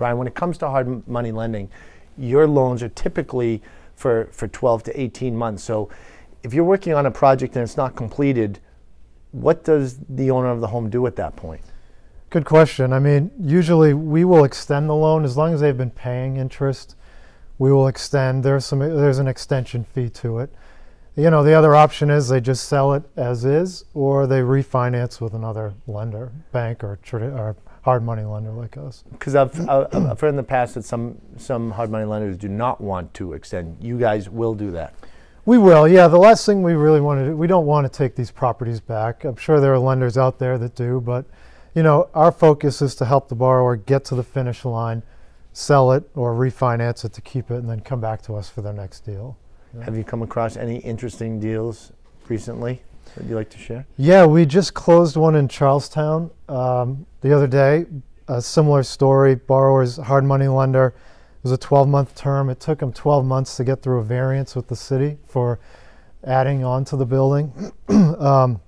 Bryan, when it comes to hard money lending, your loans are typically for, for 12 to 18 months. So if you're working on a project and it's not completed, what does the owner of the home do at that point? Good question. I mean, usually we will extend the loan as long as they've been paying interest. We will extend. There's some. There's an extension fee to it. You know, the other option is they just sell it as is, or they refinance with another lender, bank or, or hard money lender like us. Because I've, I've I've heard in the past that some, some hard money lenders do not want to extend. You guys will do that. We will, yeah. The last thing we really want to do, we don't want to take these properties back. I'm sure there are lenders out there that do, but you know, our focus is to help the borrower get to the finish line, sell it or refinance it to keep it, and then come back to us for their next deal. Have you come across any interesting deals recently that you'd like to share? Yeah, we just closed one in Charlestown um, the other day. A similar story. Borrower's hard money lender. It was a 12 month term. It took him 12 months to get through a variance with the city for adding on to the building. um,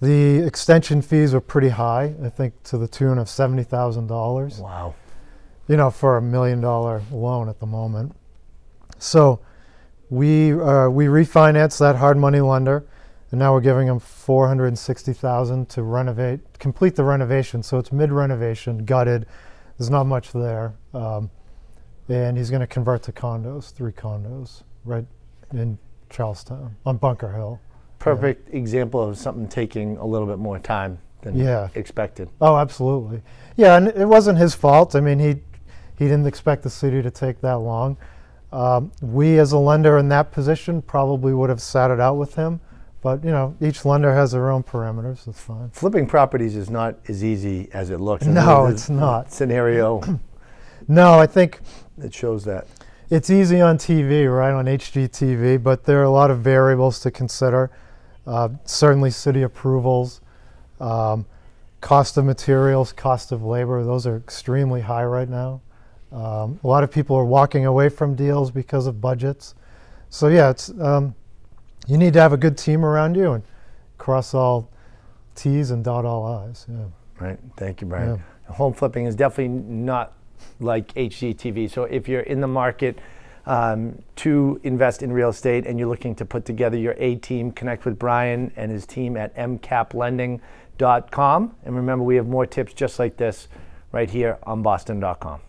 the extension fees were pretty high, I think to the tune of $70,000, Wow. you know, for a million dollar loan at the moment. So we, uh, we refinanced that hard money lender, and now we're giving him 460000 to renovate, complete the renovation. So it's mid renovation, gutted. There's not much there. Um, and he's going to convert to condos, three condos, right in Charlestown on Bunker Hill. Perfect example of something taking a little bit more time than Yeah. expected. Oh, absolutely. Yeah, and it wasn't his fault. I mean, he he didn't expect the city to take that long. Um, we, as a lender in that position, probably would have sat it out with him. But you know, each lender has their own parameters. It's fine. Flipping properties is not as easy as it looks. No, it's not. Scenario No, I think it shows that. it's easy on TV, right, on HGTV, but there are a lot of variables to consider. Uh, certainly, city approvals, um, cost of materials, cost of labor, those are extremely high right now. Um, a lot of people are walking away from deals because of budgets. So, yeah, it's, um, you need to have a good team around you and cross all T's and dot all I's. Yeah. Right. Thank you, Bryan. Home flipping is definitely not like HGTV. So if you're in the market um, to invest in real estate and you're looking to put together your A team, connect with Bryan and his team at emcaplending.com. And remember, we have more tips just like this right here on boston.com.